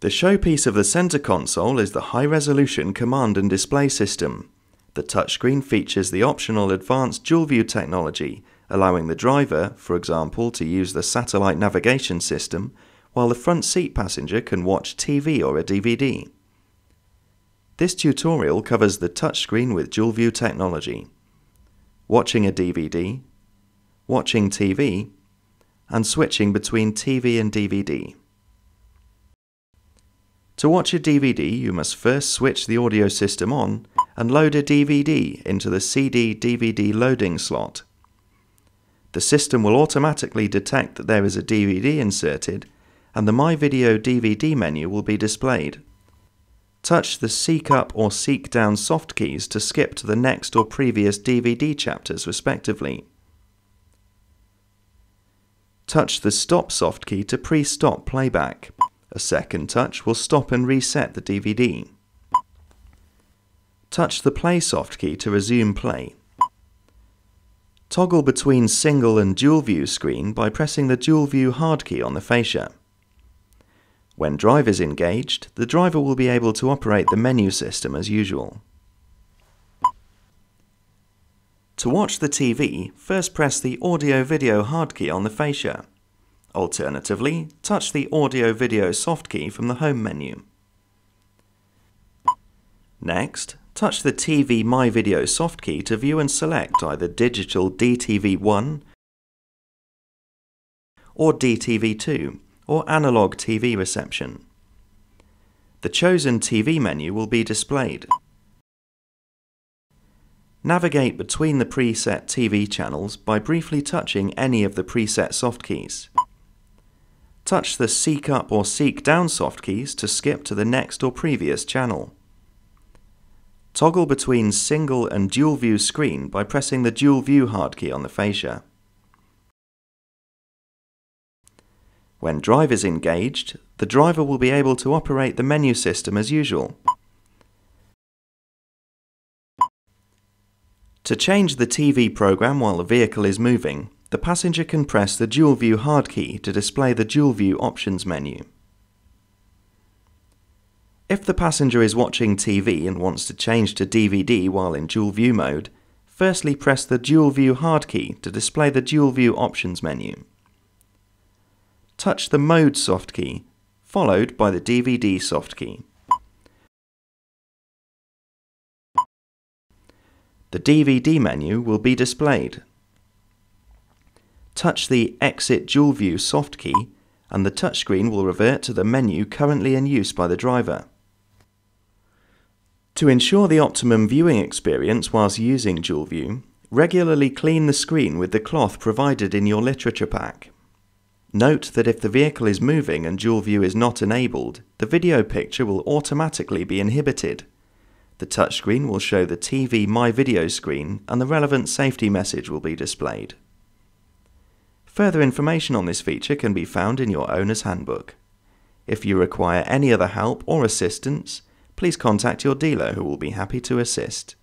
The showpiece of the center console is the high-resolution command and display system. The touchscreen features the optional advanced dual view technology, allowing the driver, for example, to use the satellite navigation system, while the front seat passenger can watch TV or a DVD. This tutorial covers the touchscreen with dual view technology, watching a DVD, watching TV, and switching between TV and DVD. To watch a DVD, you must first switch the audio system on and load a DVD into the CD-DVD loading slot. The system will automatically detect that there is a DVD inserted and the My Video DVD menu will be displayed. Touch the Seek Up or Seek Down soft keys to skip to the next or previous DVD chapters respectively. Touch the Stop soft key to pre-stop playback. A second touch will stop and reset the DVD. Touch the Play soft key to resume play. Toggle between single and dual view screen by pressing the dual view hard key on the fascia. When drive is engaged, the driver will be able to operate the menu system as usual. To watch the TV, first press the audio video hard key on the fascia. Alternatively, touch the Audio Video soft key from the Home menu. Next, touch the TV My Video soft key to view and select either digital DTV1 or DTV2 or analog TV reception. The chosen TV menu will be displayed. Navigate between the preset TV channels by briefly touching any of the preset soft keys. Touch the Seek Up or Seek Down soft keys to skip to the next or previous channel. Toggle between single and dual view screen by pressing the dual view hard key on the fascia. When drive is engaged, the driver will be able to operate the menu system as usual. To change the TV program while the vehicle is moving, the passenger can press the dual view hard key to display the dual view options menu. If the passenger is watching TV and wants to change to DVD while in dual view mode, firstly press the dual view hard key to display the dual view options menu. Touch the mode soft key, followed by the DVD soft key. The DVD menu will be displayed touch the Exit Dual View soft key and the touchscreen will revert to the menu currently in use by the driver. To ensure the optimum viewing experience whilst using Dual View, regularly clean the screen with the cloth provided in your literature pack. Note that if the vehicle is moving and Dual View is not enabled, the video picture will automatically be inhibited. The touchscreen will show the TV My Video screen and the relevant safety message will be displayed. Further information on this feature can be found in your owner's handbook. If you require any other help or assistance, please contact your dealer who will be happy to assist.